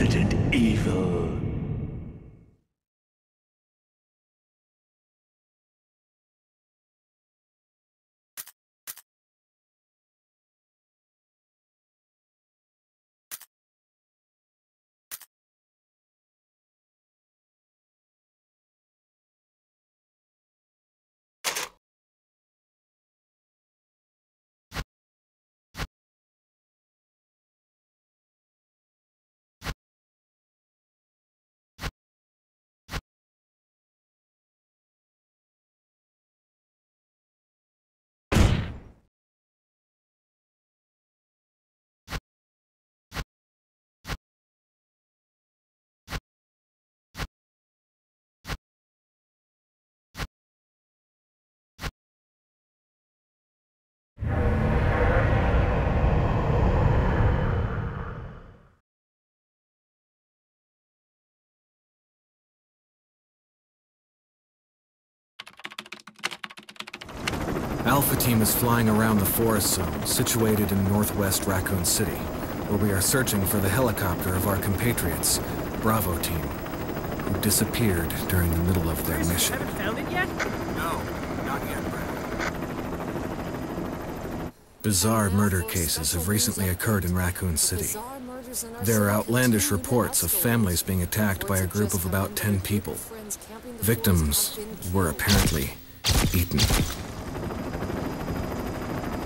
Resident Evil. Alpha Team is flying around the forest zone, situated in northwest Raccoon City, where we are searching for the helicopter of our compatriots, Bravo Team, who disappeared during the middle of their mission. Haven't found it yet? No, not yet, Brad. Bizarre murder cases have recently occurred in Raccoon City. There are outlandish reports of families being attacked by a group of about 10 people. Victims were apparently eaten.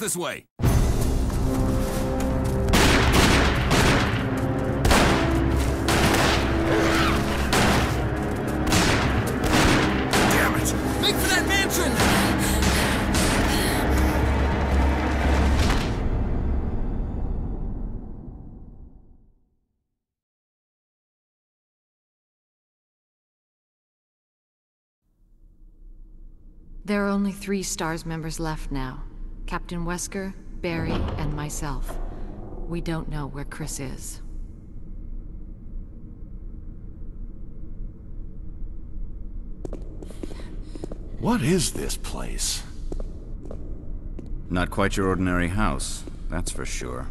This way. There are only three STARS members left now. Captain Wesker, Barry, and myself. We don't know where Chris is. What is this place? Not quite your ordinary house, that's for sure.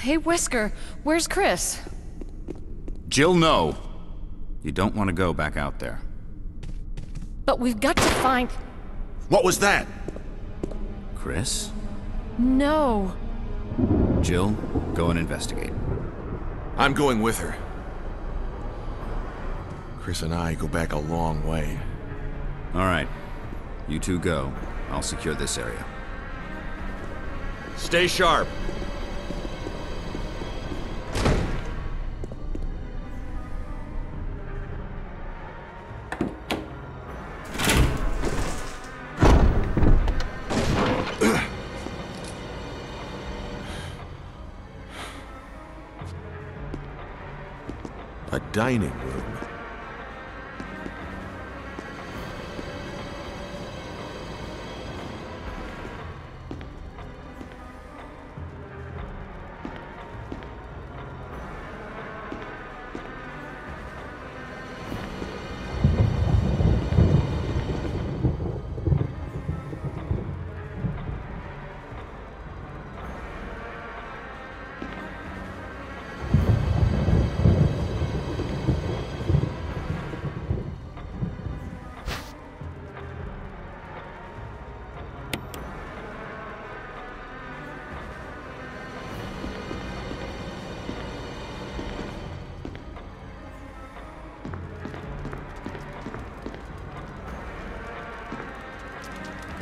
Hey, Wesker, where's Chris? Jill, no! You don't want to go back out there. But we've got to find... What was that? Chris? No. Jill, go and investigate. I'm going with her. Chris and I go back a long way. All right. You two go. I'll secure this area. Stay sharp. Dining room.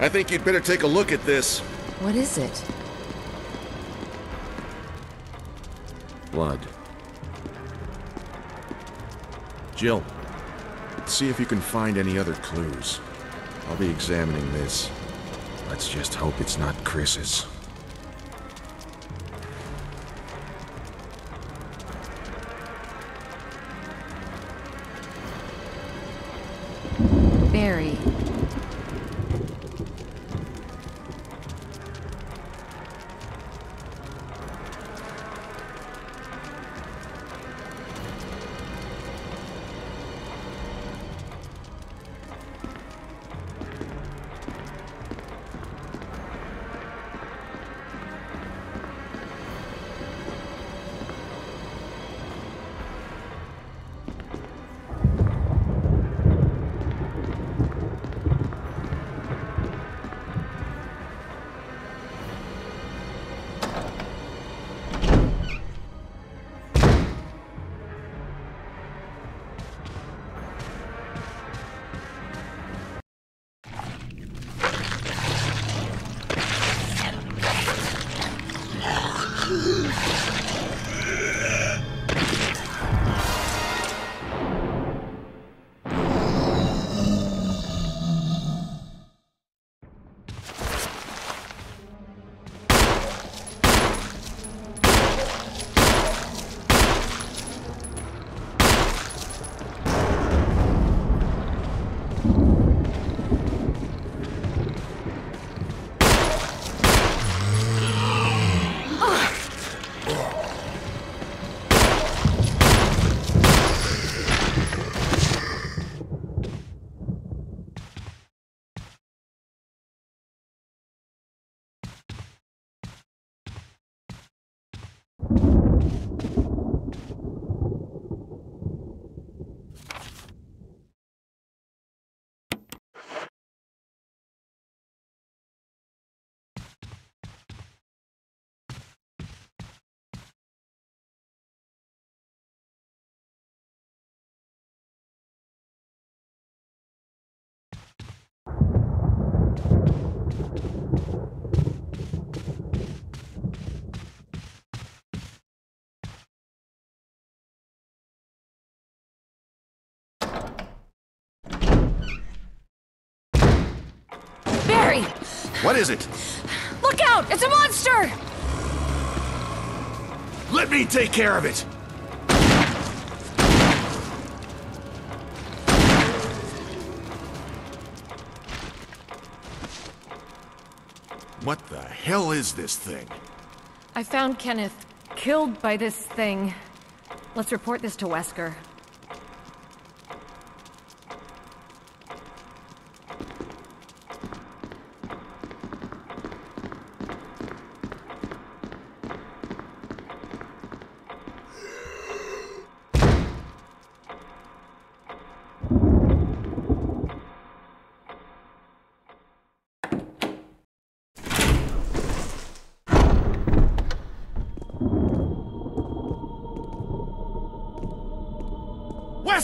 I think you'd better take a look at this. What is it? Blood. Jill, see if you can find any other clues. I'll be examining this. Let's just hope it's not Chris's. Barry! What is it? Look out! It's a monster! Let me take care of it! What the hell is this thing? I found Kenneth killed by this thing. Let's report this to Wesker.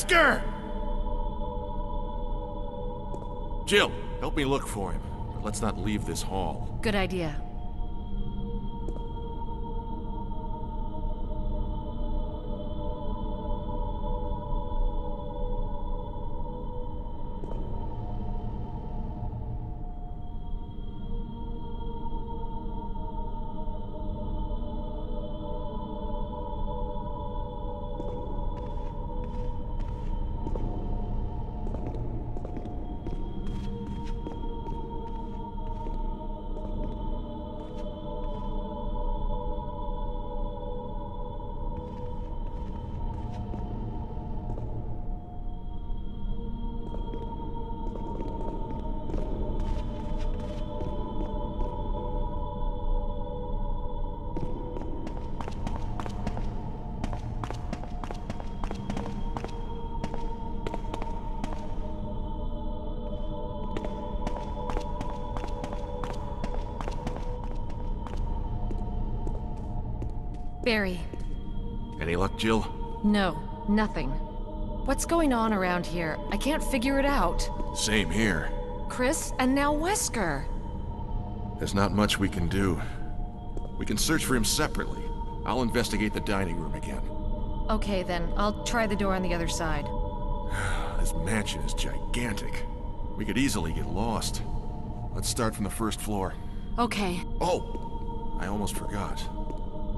Wesker! Jill, help me look for him. But let's not leave this hall. Good idea. Barry. Any luck, Jill? No, nothing. What's going on around here? I can't figure it out. Same here. Chris, and now Wesker. There's not much we can do. We can search for him separately. I'll investigate the dining room again. Okay then, I'll try the door on the other side. This mansion is gigantic. We could easily get lost. Let's start from the first floor. Okay. Oh! I almost forgot.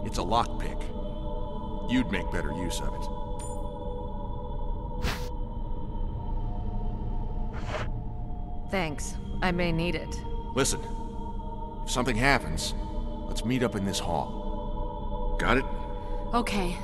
It's a lockpick. You'd make better use of it. Thanks. I may need it. Listen, if something happens, let's meet up in this hall. Got it? Okay.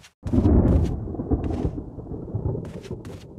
Thank you.